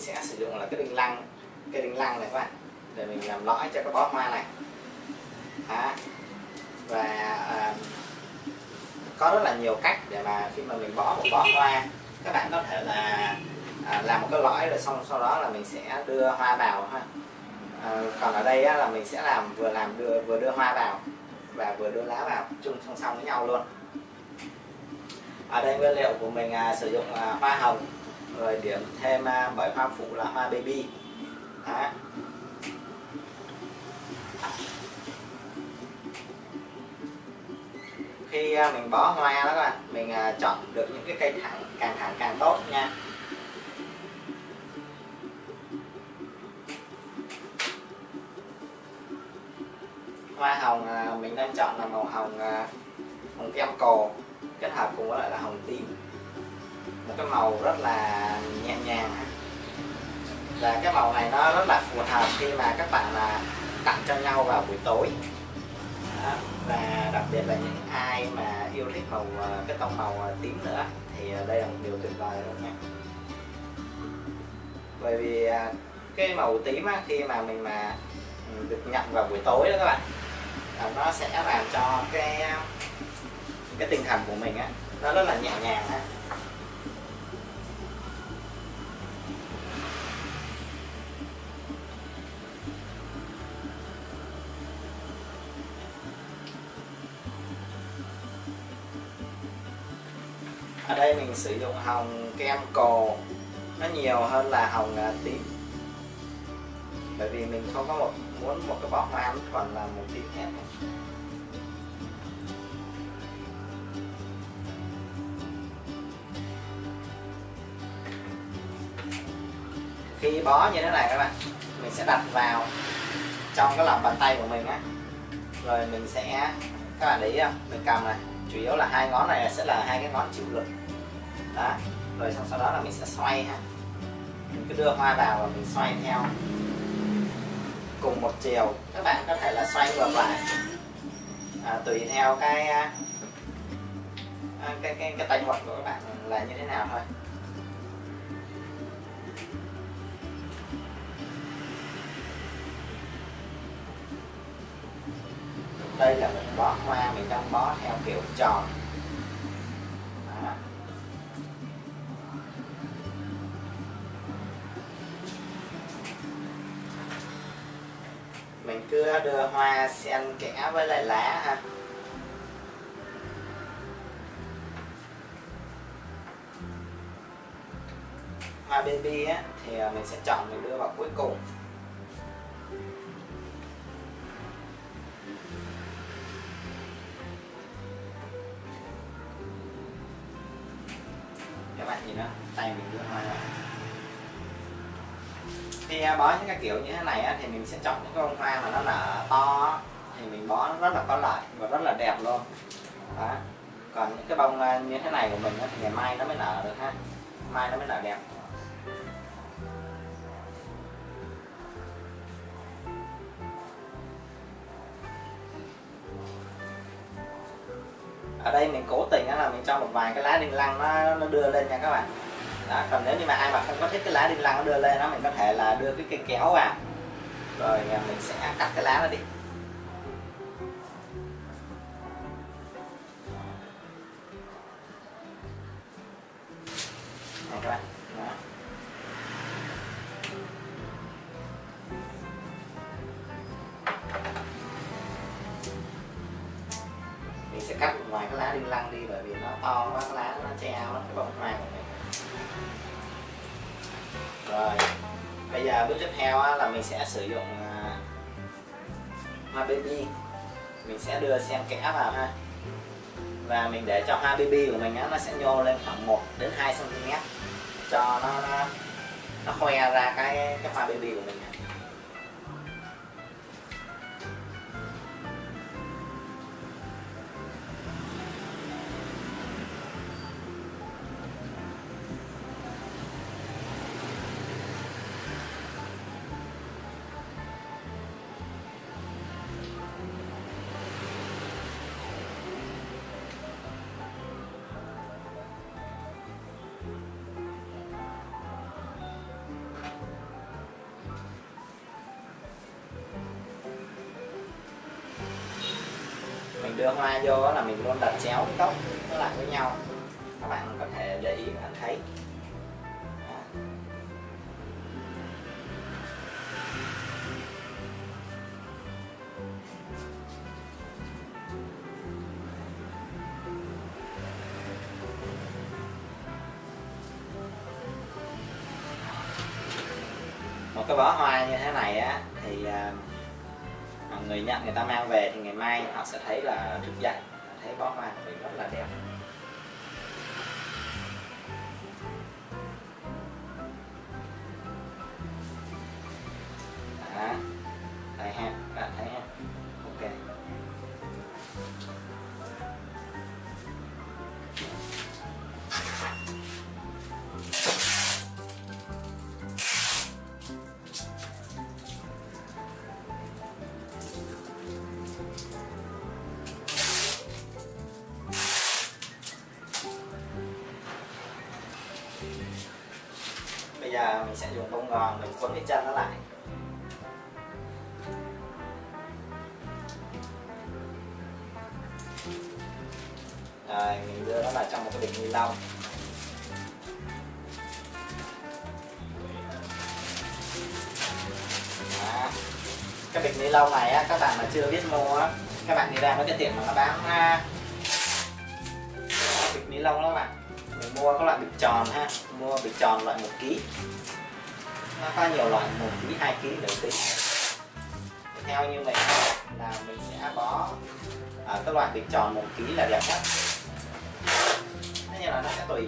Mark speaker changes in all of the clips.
Speaker 1: mình sẽ sử dụng là cái đinh lăng. Cái đinh lăng này các bạn để mình làm lõi cho cái bó hoa này. Đó. và à, có rất là nhiều cách để mà khi mà mình bó một bó hoa các bạn có thể là à, làm một cái lõi rồi xong sau đó là mình sẽ đưa hoa vào ha. À, còn ở đây á, là mình sẽ làm vừa làm đưa vừa đưa hoa vào và vừa đưa lá vào chung song song với nhau luôn. Ở đây nguyên liệu của mình à, sử dụng à, hoa hồng rồi điểm thêm à, bởi hoa phụ là hoa baby. Đó. khi à, mình bó hoa đó các bạn, mình à, chọn được những cái cây thẳng càng thẳng càng tốt nha. Hoa hồng mình đang chọn là màu hồng hồng kem cồ kết hợp cùng với lại là hồng tím một cái màu rất là nhẹ nhàng. Và cái màu này nó rất là phù hợp khi mà các bạn là tặng cho nhau vào buổi tối. Đó. và đặc biệt là những ai mà yêu thích màu à, cái tông màu à, tím nữa thì à, đây là một điều tuyệt vời luôn nha. Bởi vì cái màu tím á, khi mà mình mà ừ, được nhận vào buổi tối đó các bạn nó sẽ làm cho cái cái tinh thần của mình á nó rất là nhẹ nhàng á. Ở đây mình sử dụng hồng kem cồ nó nhiều hơn là hồng à, tím. Bởi vì mình không có một, muốn một cái bó hoa nó còn là một tím hết khi bó như thế này các bạn, mình sẽ đặt vào trong cái lòng bàn tay của mình á. Rồi mình sẽ, các bạn để ý không? Mình cầm này, chủ yếu là hai ngón này sẽ là hai cái ngón chịu lực đó. Rồi sau đó là mình sẽ xoay ha. Mình cứ đưa hoa vào và mình xoay theo. Cùng một chiều. Các bạn có thể là xoay ngược lại. À, tùy theo cái à, à cái cái cái tay thuật của các bạn là như thế nào thôi. Đây là mình bó hoa mình đang bó theo kiểu tròn. Cứ đưa hoa sen kẽ với lại lá ha. Hoa baby á, thì mình sẽ chọn mình đưa vào cuối cùng. Bó những cái kiểu như thế này thì mình sẽ chọn những cái bông hoa mà nó nở to thì mình bó nó rất là có lợi và rất là đẹp luôn. Đó. Còn những cái bông à, như thế này của mình thì ngày mai nó mới nở được ha. Mai nó mới nở đẹp. Ở đây mình cố tình là mình cho một vài cái lá đinh lăng nó, nó đưa lên nha các bạn đó còn nếu như mà ai mà không có thích cái lá đinh lăng nó đưa lên đó, mình có thể là đưa cái cây kéo vào. Rồi à, mình sẽ cắt cái lá nó đi. Này các bạn. Đó. mình sẽ cắt ngoài cái lá đinh lăng đi, bởi vì nó to quá. Bây giờ bước tiếp theo là mình sẽ sử dụng à, hoa baby mình sẽ đưa xem kẽ vào ha. Và mình để cho hoa baby của mình nó sẽ nhô lên khoảng 1 đến 2 cm cho nó nó khoe ra cái cái hoa baby của mình. Đưa hoa vô là mình luôn đặt chéo cái góc nó lại với nhau. Các bạn có thể để ý bạn thấy. Một cái bó hoa như thế này á, thì à, người nhận, người ta mang về thì ngày mai họ sẽ thấy là thức dậy thấy bó hoa thì rất là đẹp. Mình sẽ dùng bông gòn mình quấn cái chân nó lại rồi mình đưa nó vào trong một cái bình ni lông Đó. cái bịch ni lông này á, các bạn mà chưa biết mua á, các bạn đi ra mấy cái tiệm mà nó bán ha. bịch ni lông đó các bạn mình mua các loại bịch tròn ha mua bịch tròn loại một ký nó có nhiều loại một ký hai ký nửa ký theo như mình là mình sẽ bỏ à, các loại bịch tròn một ký là đẹp nhất. Tất nhiên là nó sẽ tùy.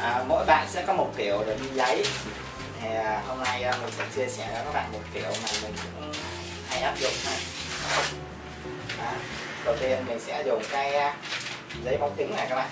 Speaker 1: À, mỗi bạn sẽ có một kiểu để đi giấy. Thì à, hôm nay à, mình sẽ chia sẻ cho các bạn một kiểu mà mình cũng hay áp dụng ha à, đầu tiên mình sẽ dùng cái à, giấy bóng kính này các bạn.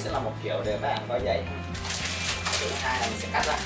Speaker 1: Sẽ là một kiểu để bạn có giấy thứ hai là mình sẽ cắt ra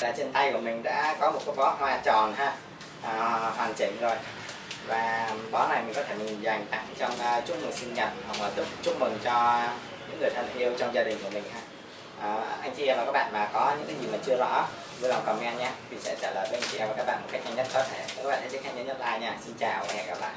Speaker 1: là trên tay của mình đã có một cái bó hoa tròn ha. À, hoàn chỉnh rồi. Và bó này mình có thể mình dành tặng trong uh, chúc mừng sinh nhật hoặc là chúc, chúc mừng cho những người thân yêu trong gia đình của mình ha. À, anh chị em và các bạn mà có những cái gì mà chưa rõ vui lòng comment nhé. Mình sẽ trả lời với anh chị em và các bạn một cách nhanh nhất có thể. Các bạn hãy nhấn like nha. Xin chào và hẹn gặp lại.